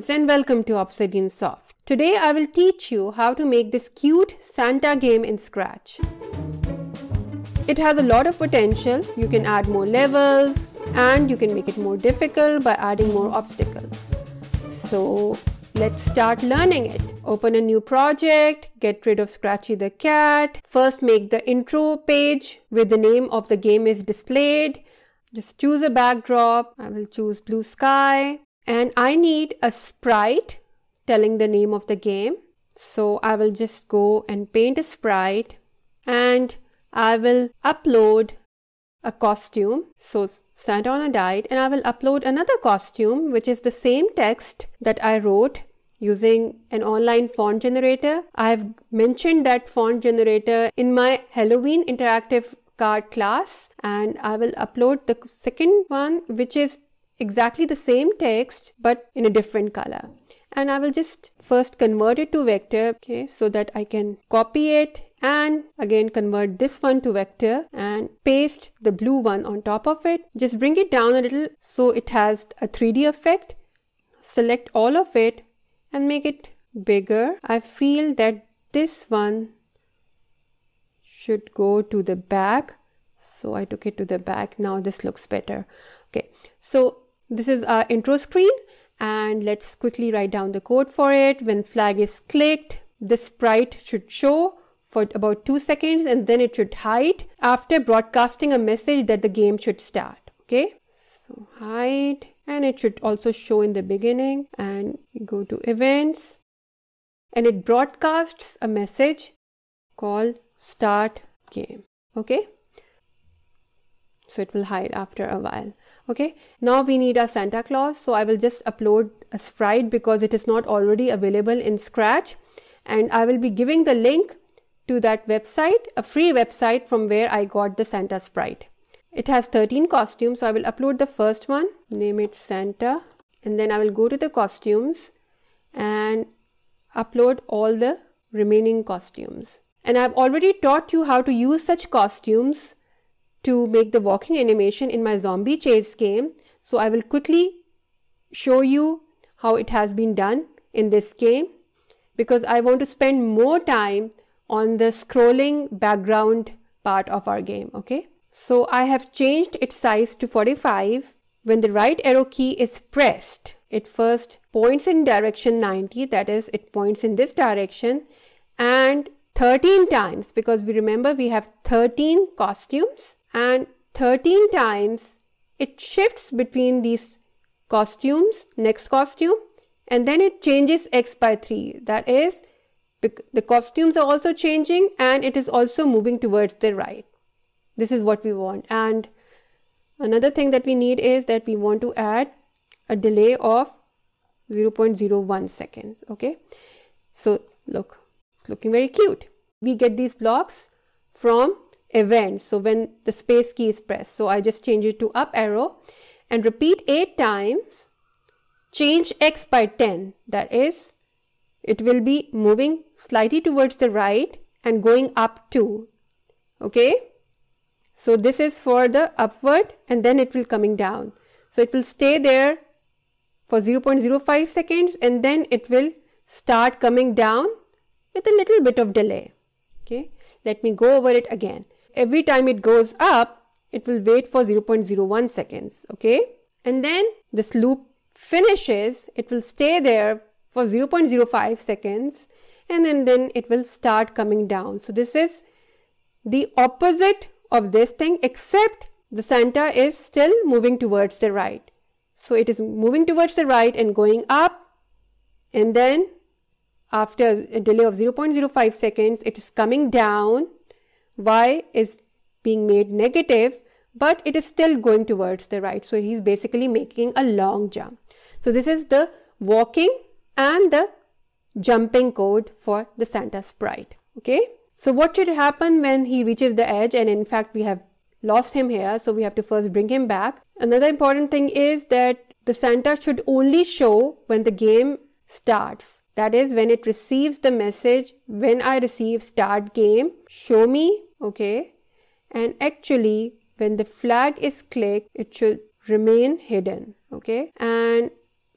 friends and welcome to Obsidian Soft. Today I will teach you how to make this cute Santa game in Scratch. It has a lot of potential. You can add more levels and you can make it more difficult by adding more obstacles. So let's start learning it. Open a new project, get rid of Scratchy the cat. First make the intro page where the name of the game is displayed. Just choose a backdrop. I will choose blue sky and I need a sprite telling the name of the game. So I will just go and paint a sprite and I will upload a costume. So Santa on a diet and I will upload another costume which is the same text that I wrote using an online font generator. I have mentioned that font generator in my Halloween interactive card class and I will upload the second one which is exactly the same text but in a different color. And I will just first convert it to vector okay so that I can copy it and again convert this one to vector and paste the blue one on top of it. Just bring it down a little so it has a 3d effect. Select all of it and make it bigger. I feel that this one should go to the back. So I took it to the back. Now this looks better. Okay. So this is our intro screen and let's quickly write down the code for it. When flag is clicked, the sprite should show for about two seconds and then it should hide after broadcasting a message that the game should start. Okay, so hide and it should also show in the beginning and go to events and it broadcasts a message called start game. Okay, so it will hide after a while okay? Now we need a Santa Claus so I will just upload a sprite because it is not already available in Scratch. And I will be giving the link to that website a free website from where I got the Santa sprite. It has 13 costumes so I will upload the first one. Name it Santa. And then I will go to the costumes and upload all the remaining costumes. And I've already taught you how to use such costumes to make the walking animation in my zombie chase game. So I will quickly show you how it has been done in this game because I want to spend more time on the scrolling background part of our game. Okay. So I have changed its size to 45. When the right arrow key is pressed, it first points in direction 90. That is, it points in this direction and 13 times because we remember we have 13 costumes and 13 times it shifts between these costumes, next costume, and then it changes x by 3. That is, the costumes are also changing and it is also moving towards the right. This is what we want. And another thing that we need is that we want to add a delay of 0.01 seconds. Okay. So look, it's looking very cute. We get these blocks from event. So when the space key is pressed. So I just change it to up arrow and repeat 8 times. Change x by 10. That is, it will be moving slightly towards the right and going up 2. Okay. So this is for the upward and then it will coming down. So it will stay there for 0.05 seconds and then it will start coming down with a little bit of delay. Okay. Let me go over it again every time it goes up, it will wait for 0.01 seconds, okay? And then this loop finishes, it will stay there for 0.05 seconds and then, then it will start coming down. So this is the opposite of this thing except the Santa is still moving towards the right. So it is moving towards the right and going up and then after a delay of 0.05 seconds, it is coming down y is being made negative but it is still going towards the right. So he's basically making a long jump. So this is the walking and the jumping code for the santa sprite. Okay? So what should happen when he reaches the edge? And in fact we have lost him here. So we have to first bring him back. Another important thing is that the santa should only show when the game starts. That is when it receives the message when i receive start game show me okay and actually when the flag is clicked it should remain hidden okay and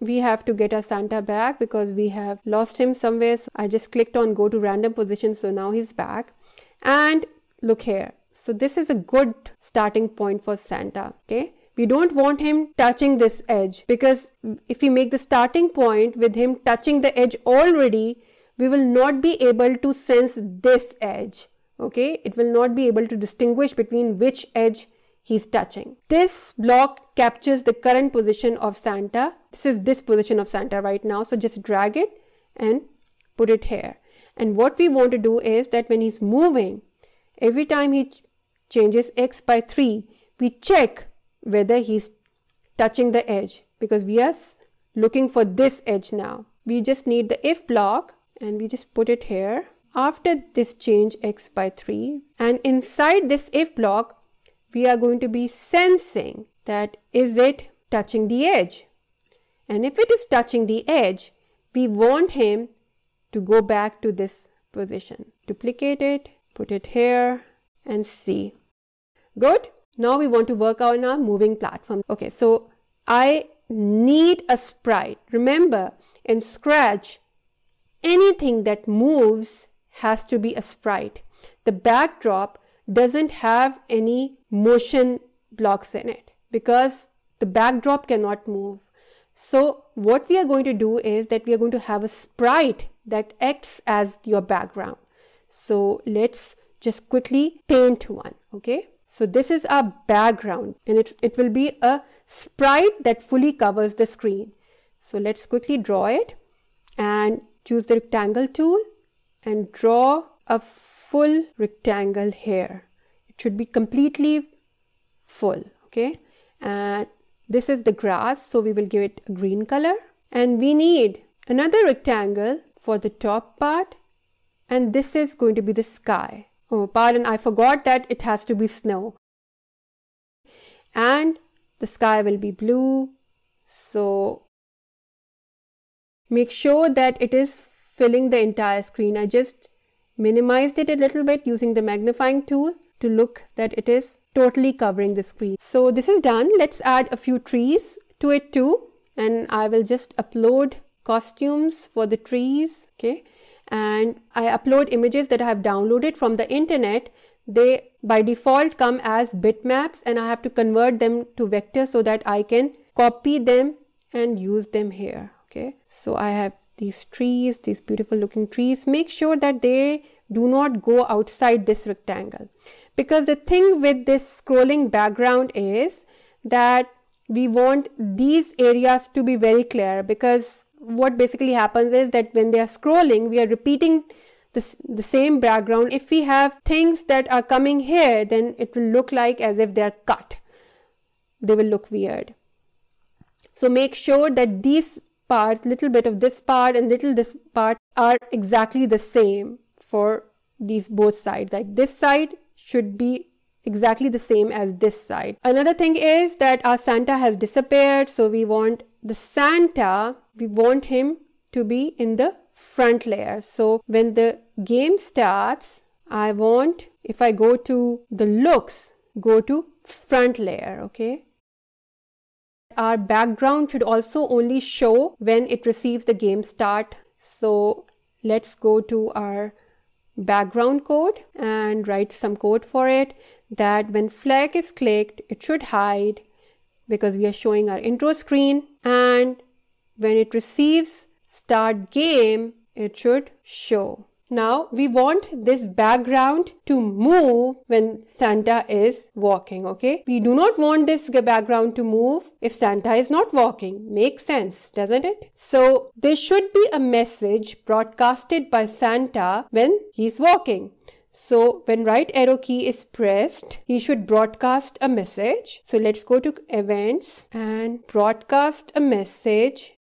we have to get our Santa back because we have lost him somewhere. So I just clicked on go to random position. So now he's back. And look here. So this is a good starting point for Santa. Okay. We don't want him touching this edge because if we make the starting point with him touching the edge already, we will not be able to sense this edge. Okay. It will not be able to distinguish between which edge he's touching. This block captures the current position of Santa. This is this position of Santa right now. So just drag it and put it here. And what we want to do is that when he's moving, every time he changes x by 3, we check whether he's touching the edge because we are looking for this edge now. We just need the if block and we just put it here. After this change x by 3 and inside this if block we are going to be sensing that is it touching the edge. And if it is touching the edge, we want him to go back to this position. Duplicate it, put it here and see. Good. Now we want to work on our moving platform. Okay, so I need a sprite. Remember, in Scratch, anything that moves has to be a sprite. The backdrop doesn't have any motion blocks in it because the backdrop cannot move. So what we are going to do is that we are going to have a sprite that acts as your background. So let's just quickly paint one, okay? So this is our background and it's, it will be a sprite that fully covers the screen. So let's quickly draw it and choose the rectangle tool and draw a full rectangle here. It should be completely full, okay? And this is the grass, so we will give it a green color. And we need another rectangle for the top part and this is going to be the sky. Oh, pardon, I forgot that it has to be snow. And the sky will be blue. So make sure that it is filling the entire screen. I just minimized it a little bit using the magnifying tool to look that it is totally covering the screen. So this is done. Let's add a few trees to it too. And I will just upload costumes for the trees. Okay and I upload images that I have downloaded from the internet, they by default come as bitmaps and I have to convert them to vector so that I can copy them and use them here. Okay, so I have these trees, these beautiful looking trees. Make sure that they do not go outside this rectangle because the thing with this scrolling background is that we want these areas to be very clear because what basically happens is that when they are scrolling, we are repeating this, the same background. If we have things that are coming here, then it will look like as if they are cut. They will look weird. So make sure that these parts, little bit of this part and little this part are exactly the same for these both sides. Like this side should be exactly the same as this side. Another thing is that our Santa has disappeared. So we want the Santa, we want him to be in the front layer. So when the game starts, I want, if I go to the looks, go to front layer, okay? Our background should also only show when it receives the game start. So let's go to our background code and write some code for it that when flag is clicked, it should hide because we are showing our intro screen and when it receives start game, it should show. Now we want this background to move when Santa is walking, okay? We do not want this background to move if Santa is not walking. Makes sense, doesn't it? So there should be a message broadcasted by Santa when he's walking. So when right arrow key is pressed, he should broadcast a message. So let's go to events and broadcast a message,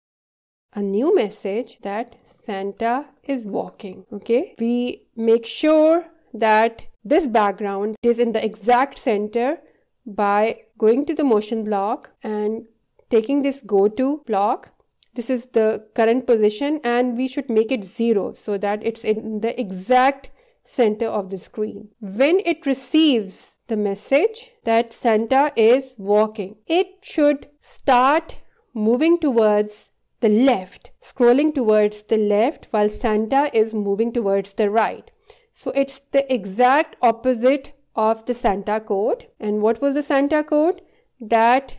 a new message that Santa is walking. Okay. We make sure that this background is in the exact center by going to the motion block and taking this go to block this is the current position and we should make it zero so that it's in the exact center of the screen. When it receives the message that Santa is walking, it should start moving towards the left, scrolling towards the left while Santa is moving towards the right. So it's the exact opposite of the Santa code. And what was the Santa code? That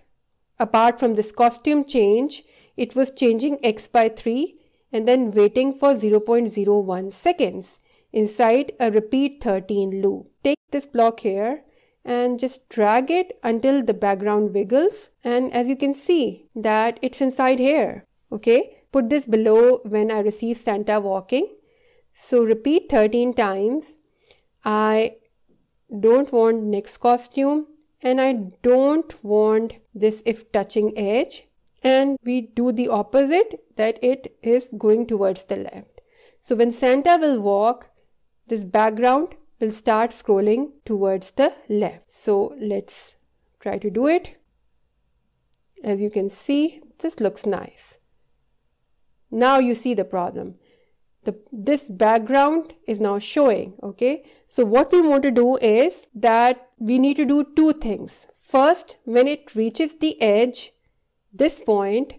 apart from this costume change, it was changing x by 3 and then waiting for 0.01 seconds inside a repeat 13 loop. Take this block here and just drag it until the background wiggles and as you can see that it's inside here okay put this below when I receive Santa walking so repeat 13 times I don't want next costume and I don't want this if touching edge and we do the opposite that it is going towards the left so when Santa will walk this background will start scrolling towards the left. So let's try to do it. As you can see, this looks nice. Now you see the problem. The, this background is now showing, okay? So what we want to do is that we need to do two things. First, when it reaches the edge, this point,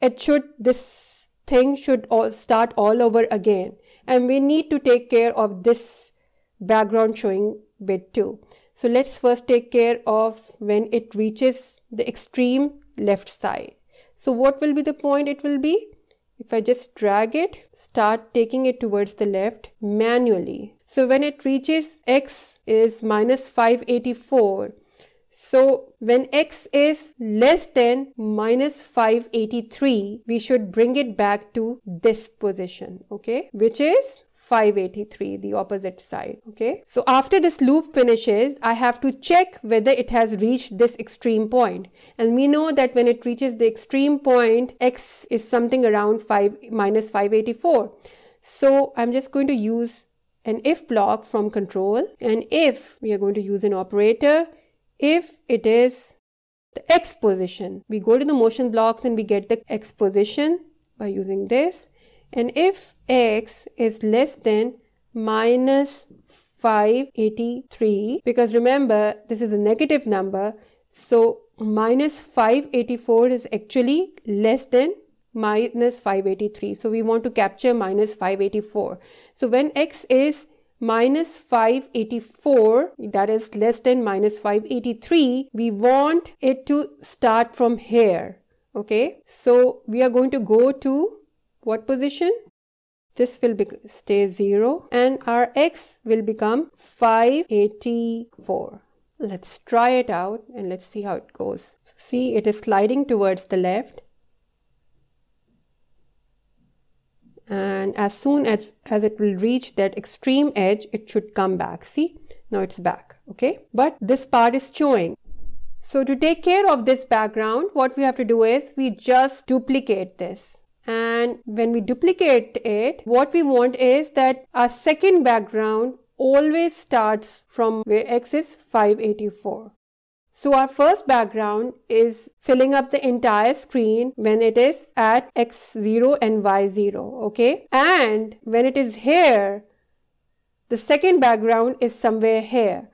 it should, this thing should all start all over again and we need to take care of this background showing bit too. So let's first take care of when it reaches the extreme left side. So what will be the point it will be? If I just drag it, start taking it towards the left manually. So when it reaches x is minus 584, so when x is less than minus 583, we should bring it back to this position, okay? Which is 583, the opposite side, okay? So after this loop finishes, I have to check whether it has reached this extreme point. And we know that when it reaches the extreme point, x is something around 5 minus 584. So I'm just going to use an if block from control and if we are going to use an operator if it is the x position. We go to the motion blocks and we get the x position by using this. And if x is less than minus 583, because remember this is a negative number, so minus 584 is actually less than minus 583. So we want to capture minus 584. So when x is minus 584 that is less than minus 583 we want it to start from here okay so we are going to go to what position this will be, stay 0 and our x will become 584 let's try it out and let's see how it goes so see it is sliding towards the left and as soon as, as it will reach that extreme edge, it should come back. See, now it's back, okay? But this part is showing. So to take care of this background, what we have to do is we just duplicate this. And when we duplicate it, what we want is that our second background always starts from where x is 584. So our first background is filling up the entire screen when it is at x0 and y0, okay? And when it is here, the second background is somewhere here.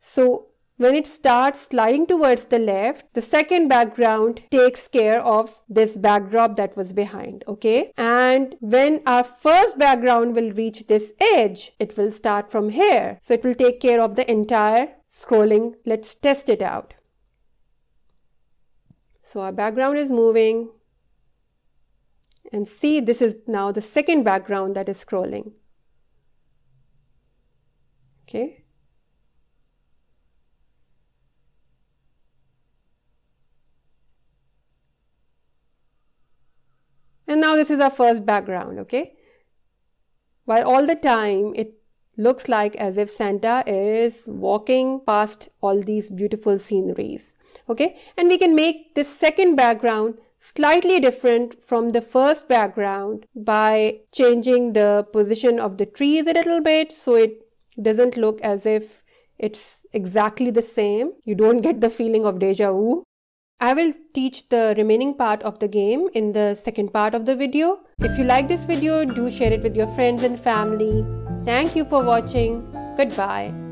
So when it starts sliding towards the left, the second background takes care of this backdrop that was behind, okay? And when our first background will reach this edge, it will start from here. So it will take care of the entire scrolling. Let's test it out. So our background is moving. And see, this is now the second background that is scrolling. Okay. And now this is our first background, okay? While all the time it looks like as if Santa is walking past all these beautiful sceneries. Okay, and we can make this second background slightly different from the first background by changing the position of the trees a little bit so it doesn't look as if it's exactly the same. You don't get the feeling of deja vu. I will teach the remaining part of the game in the second part of the video. If you like this video, do share it with your friends and family. Thank you for watching. Goodbye.